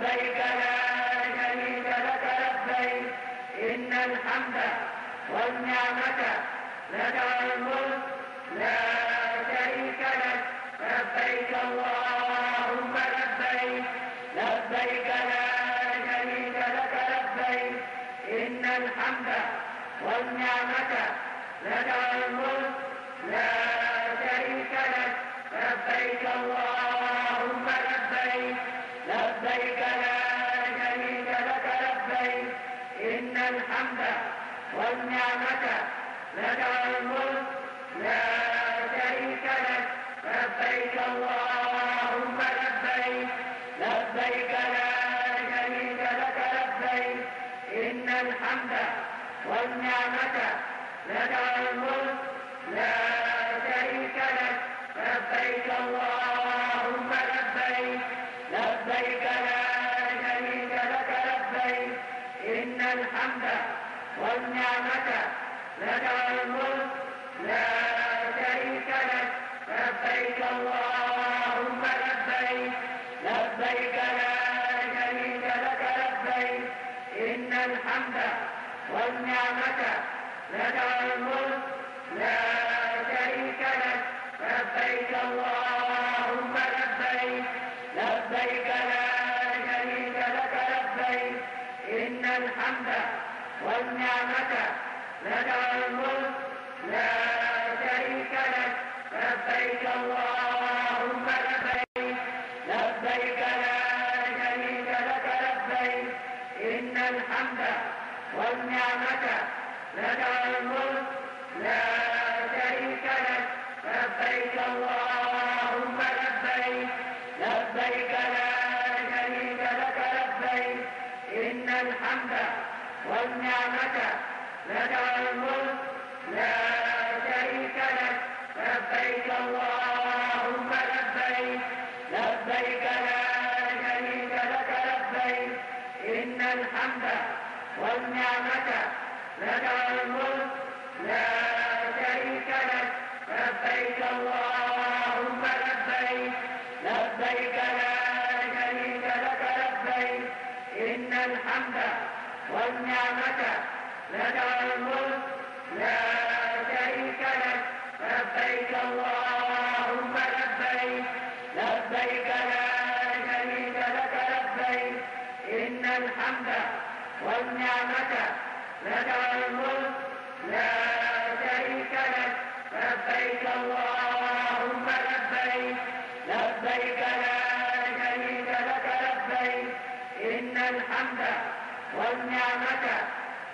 لبيك لا شريك لك لبيك. إن الحمد والنعمة لك الملك لا شريك لك. لبيك اللهم لبيك. لبيك لا شريك لك لبيك. إن الحمد والنعمة لك الملك لا شريك لك. لبيك اللهم لبيك لبيك لا شريك لك لبيك إن الحمد والنعمة لك الملك لا شريك لك لبيك اللهم لبيك لبيك لا شريك لك لبيك إن الحمد والنعمة لك الملك لا شريك لك لبيك اللهم لبيك لبيك لا شريك لك لبيك إن الحمد والنعمة لك الحمد والنعمة لك الملك لا شريك لك لبيك اللهم لبيك لبيك لا شريك لك لبيك إن الحمد والنعمة لك الملك لا شريك لك لبيك اللهم لبيك لبيك لا شريك لك لبيك إن الحمد والنعمة لك الملك لا شريك لك لبيك اللهم لبيك لبيك لا شريك لك لبيك إن الحمد والنعمة لك الملك لا شريك لك لبيك اللهم لبيك لبيك لا شريك لك لبيك. إن الحمد والنعمة لك الملك لا شريك لك لبيك اللهم لبيك لبيك لا شريك لك لبيك إن الحمد والنعمة لك الملك لا شريك لك لبيك اللهم لبيك لبيك لا شريك لك لبيك إن الحمد والنعمة لك الملك لا شريك لك لبيك اللهم لبيك لبيك لا شريك لك لبيك إن الحمد والنعمة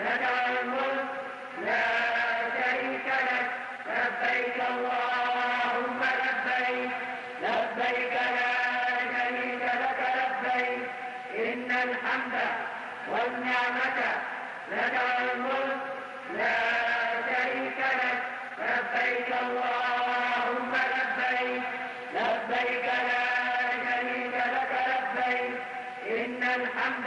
لك الملك لا شريك لك لبيك اللهم لبيك لبيك لا شريك لك لبيك إن الحمد والنعمة لك الملك لا شريك لك لبيك اللهم لبيك لبيك لا شريك لك لبيك إن الحمد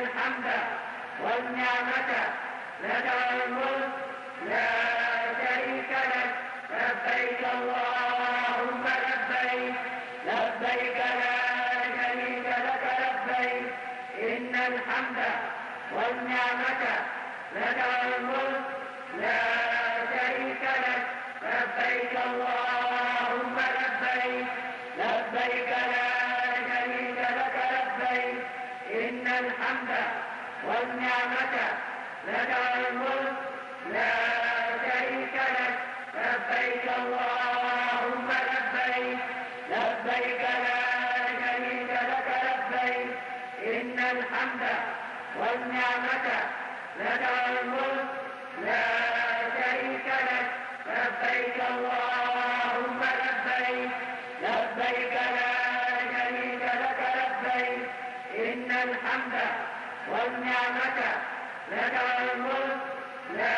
الحمد والنعمة. لك الملك. لا شريك لك. لبيك اللهم لبيك. لبيك لا شريك لك. لبيك. إن الحمد والنعمة. لك الملك. لا شريك لك لبيك اللهم لبيك لبيك لا شريك لك لبيك إن الحمد والنعمة. لك الملك لا شريك لك. لبيك اللهم لبيك. لبيك لا شريك لك. لبيك. إن الحمد والنعمة. لك الملك لا شريك لك لبيك اللهم لبيك لبيك لا شريك لك لبيك إن الحمد والنعمة لك الملك لا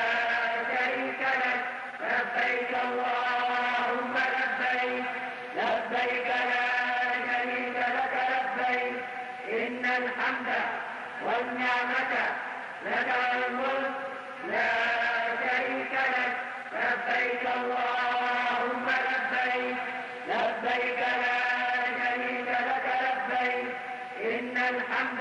شريك لك. لبيك اللهم لبيك لبيك لا شريك لك لبيك. إن الحمد والنعمة لك الملك لا شريك لك. لبيك اللهم لبيك لبيك لا شريك لك لبيك. إن الحمد